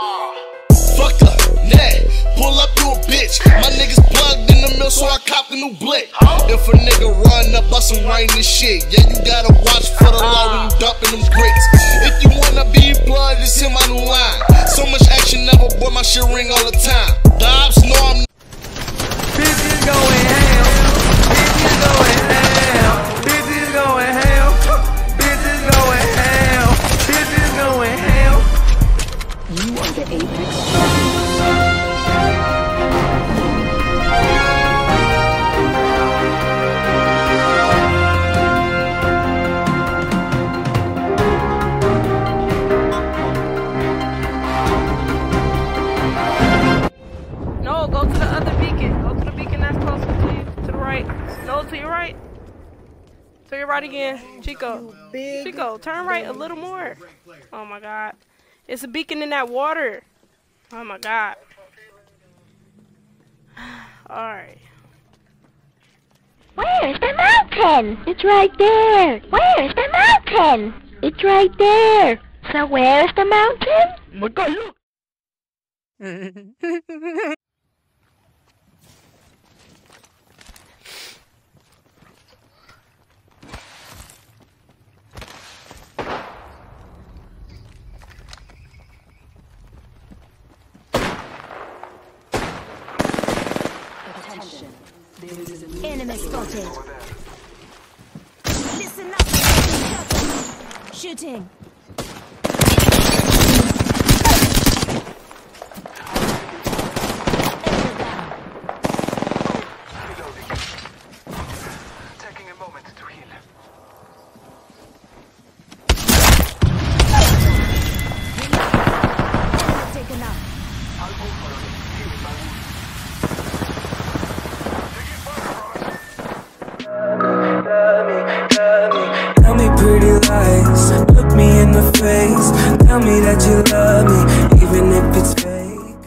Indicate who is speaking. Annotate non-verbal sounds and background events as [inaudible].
Speaker 1: Fuck up, nah, pull up you a bitch. My niggas plugged in the mill, so I copped a new blick. If a nigga run up, bust some right in the shit. Yeah, you gotta watch for the law when you dumping them bricks. If you wanna be blood, just hit my new line. So much action, never boy, my shit ring all the time.
Speaker 2: You are the apex.
Speaker 3: No, go to the other beacon. Go to the beacon that's closer to you. To the right. No, to your right. To your right again. Chico. Chico, turn right a little more. Oh my god. It's a beacon in that water. Oh my god. [sighs] Alright.
Speaker 4: Where's the mountain? It's right there. Where's the mountain? It's right there. So where's the mountain? [laughs]
Speaker 5: Enemy spotted. Listen up. Shooting.